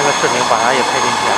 这个视频把它也拍进去啊